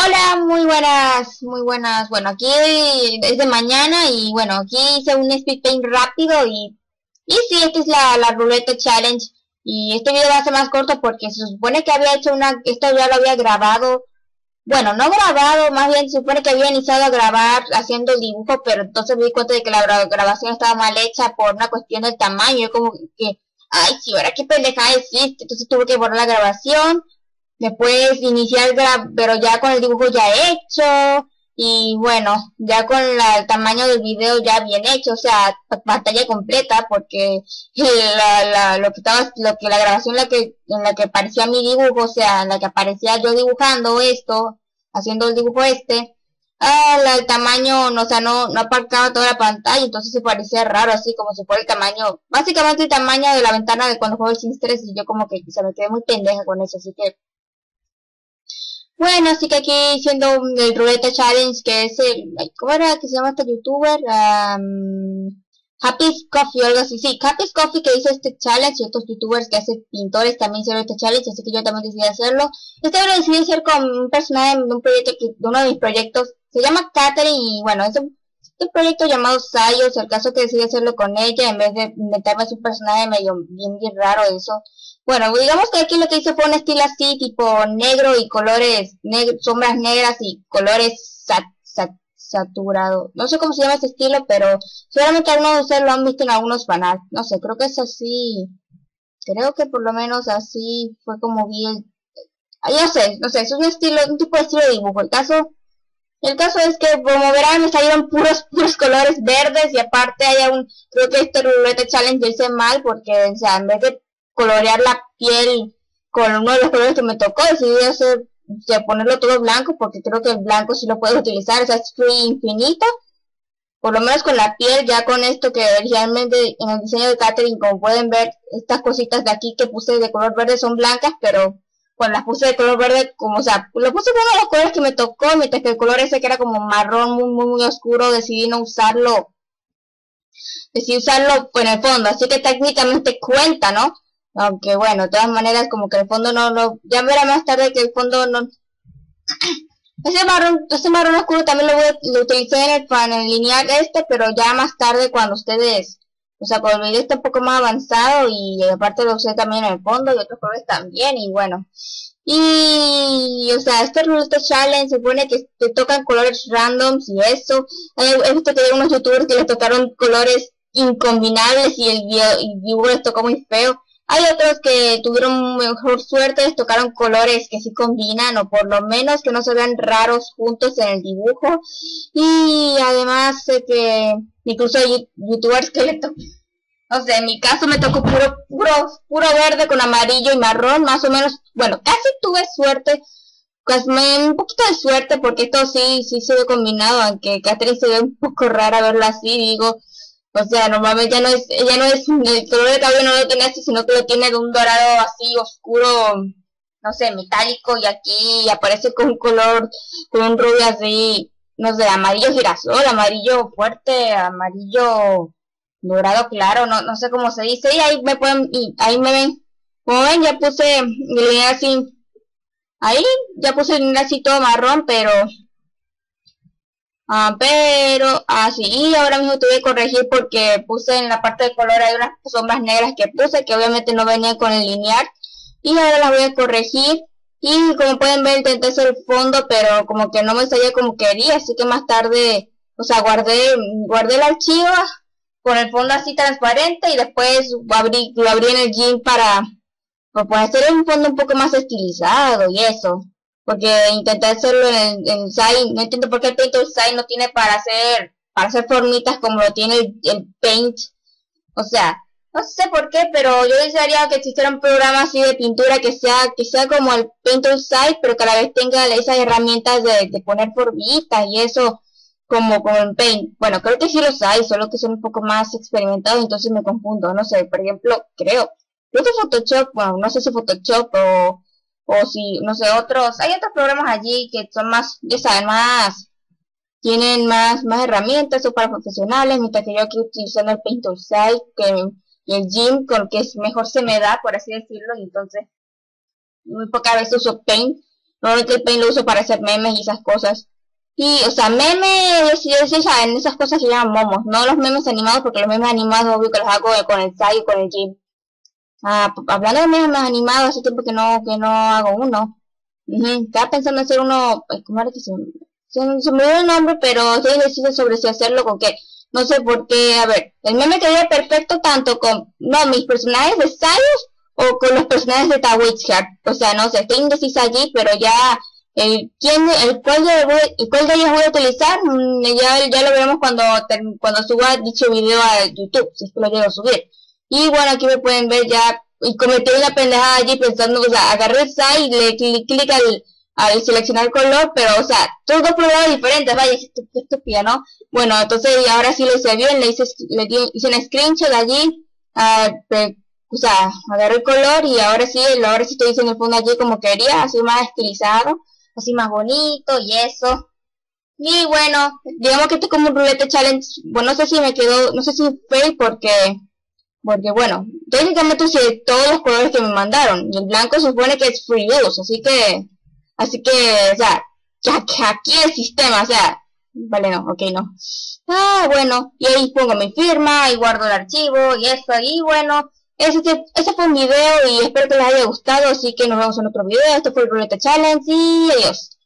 Hola, muy buenas, muy buenas. Bueno, aquí es de mañana y bueno, aquí hice un speed paint rápido y, y sí, esta es la, la ruleta challenge. Y este video va a ser más corto porque se supone que había hecho una, esto ya lo había grabado, bueno, no grabado, más bien se supone que había iniciado a grabar haciendo el dibujo, pero entonces me di cuenta de que la grabación estaba mal hecha por una cuestión del tamaño, como que, ay, sí, ahora qué pendeja existe, entonces tuve que borrar la grabación Después iniciar, pero ya con el dibujo ya hecho. Y bueno, ya con el tamaño del video ya bien hecho, o sea, pantalla completa, porque la, la, lo que estaba, lo que la grabación en la que, en la que aparecía mi dibujo, o sea, en la que aparecía yo dibujando esto, haciendo el dibujo este, ah, el tamaño, no, o sea, no, no aparcaba toda la pantalla, entonces se parecía raro, así como si fuera el tamaño, básicamente el tamaño de la ventana de cuando juego el Sims 3 y yo como que se me quedé muy pendeja con eso, así que bueno, así que aquí siendo el Ruleta Challenge, que es el, ¿cómo era que se llama este youtuber? Um, Happy Coffee o algo así, sí, Happy Coffee que hizo este challenge y otros youtubers que hacen pintores también hicieron este challenge, así que yo también decidí hacerlo. Este lo decidí hacer con un personaje de un proyecto que, de uno de mis proyectos, se llama Katherine y bueno, es un, este proyecto llamado Sayos, el caso que decidí hacerlo con ella en vez de inventarme un personaje medio bien, bien raro eso. Bueno, digamos que aquí lo que hice fue un estilo así, tipo negro y colores, sombras negras y colores saturados. No sé cómo se llama ese estilo, pero seguramente algunos de ustedes lo han visto en algunos fanarts. No sé, creo que es así. Creo que por lo menos así fue como vi el... Ah, ya sé, no sé, es un estilo, un tipo de estilo de dibujo. El caso, el caso es que como verán me salieron puros, puros colores verdes y aparte hay un, creo que este ruleta challenge lo hice mal porque, o sea, en vez de colorear la piel con uno de los colores que me tocó, decidí hacer, de ponerlo todo blanco porque creo que el blanco sí lo puedes utilizar, o sea, es infinito. Por lo menos con la piel, ya con esto que originalmente en el diseño de Catherine, como pueden ver, estas cositas de aquí que puse de color verde son blancas, pero cuando las puse de color verde, como, o sea, lo puse uno de los colores que me tocó, mientras que el color ese que era como marrón muy, muy, muy oscuro, decidí no usarlo, decidí usarlo en el fondo, así que técnicamente cuenta, ¿no? Aunque bueno, de todas maneras como que el fondo no lo... Ya verá más tarde que el fondo no... Ese marrón, ese marrón oscuro también lo, voy, lo utilicé en el, panel lineal este, pero ya más tarde cuando ustedes... O sea, cuando el video está un poco más avanzado y aparte lo usé también en el fondo y otros colores también y bueno. Y, o sea, este Ruleta Challenge supone que te tocan colores randoms y eso. He visto que hay unos youtubers que les tocaron colores incombinables y el, el dibujo les tocó muy feo. Hay otros que tuvieron mejor suerte, tocaron colores que sí combinan o por lo menos que no se vean raros juntos en el dibujo. Y además de que incluso hay youtubers que le tocan, o sea, en mi caso me tocó puro, puro, puro verde con amarillo y marrón, más o menos, bueno, casi tuve suerte, pues me, un poquito de suerte porque esto sí, sí se ve combinado, aunque Catherine se ve un poco rara verlo así, digo, o sea, normalmente ya no es, ella no es, el color de cabello no lo tiene así, sino que lo tiene de un dorado así oscuro, no sé, metálico, y aquí aparece con un color, con un rubio así, no sé, amarillo girasol, amarillo fuerte, amarillo dorado claro, no, no sé cómo se dice, y ahí me pueden, y ahí me ven, como ven, ya puse mi así, ahí ya puse el así todo marrón, pero Ah, pero así, y ahora mismo tuve que corregir porque puse en la parte de color hay unas sombras negras que puse que obviamente no venían con el lineal. Y ahora las voy a corregir. Y como pueden ver intenté hacer el fondo, pero como que no me salía como quería, así que más tarde, o sea, guardé, guardé el archivo con el fondo así transparente y después abrí, lo abrí en el gym para, para hacer un fondo un poco más estilizado y eso porque intenté hacerlo en en no entiendo por qué el Painter Sign no tiene para hacer, para hacer formitas como lo tiene el, Paint, o sea, no sé por qué, pero yo desearía que existiera un programa así de pintura que sea, que sea como el Painter Site, pero que a la vez tenga esas herramientas de, de poner formitas y eso, como con el Paint. Bueno, creo que sí los hay, solo que son un poco más experimentados, entonces me confundo, no sé, por ejemplo, creo, creo que Photoshop, bueno, no sé si Photoshop o o si, no sé, otros, hay otros programas allí que son más, ya saben, más, tienen más, más herramientas, son para profesionales, mientras que yo aquí utilizando el Paint Site, que el Gym, con que es mejor se me da, por así decirlo, y entonces, muy pocas veces uso Paint, Normalmente el Paint lo uso para hacer memes y esas cosas. Y, o sea, memes, yo ya en esas cosas se llaman momos, no los memes animados, porque los memes animados obvio que los hago con el SAI y con el GIMP. Ah, hablando de memes animados, hace tiempo que no, que no hago uno. Estaba pensando en hacer uno, ¿cómo era que se, me dio el nombre, pero estoy indeciso sobre si hacerlo con qué. No sé por qué, a ver, el meme quedaría perfecto tanto con, no, mis personajes de Sayus o con los personajes de Tawitch O sea, no sé, estoy indecisa allí, pero ya, el, ¿quién, el, cuál de, el cuál de ellos voy a utilizar, mm, ya, ya lo veremos cuando, cuando suba dicho video a YouTube, si es que lo llego a subir. Y bueno, aquí me pueden ver ya, y cometí una pendejada allí pensando, o sea, agarré el site y le clic al, al seleccionar color, pero, o sea, todos dos programas diferentes, vaya, estúpida, ¿no? Bueno, entonces, y ahora sí lo hice bien, le hice, le hice un screenshot allí, uh, o sea, agarré el color y ahora sí, ahora sí estoy haciendo el fondo allí como quería, así más estilizado, así más bonito y eso. Y bueno, digamos que este es como un rulete challenge, bueno, no sé si me quedó, no sé si fue porque, porque bueno, técnicamente usé todos los colores que me mandaron, y el blanco supone que es free use, así que, Así que, o sea, que aquí el sistema, o sea, vale, no, ok, no. Ah, bueno, y ahí pongo mi firma y guardo el archivo y eso, y bueno, ese, ese fue un video y espero que les haya gustado, así que nos vemos en otro video. Esto fue el Ruleta Challenge y adiós.